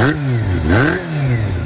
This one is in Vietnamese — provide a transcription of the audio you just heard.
Mm-hmm.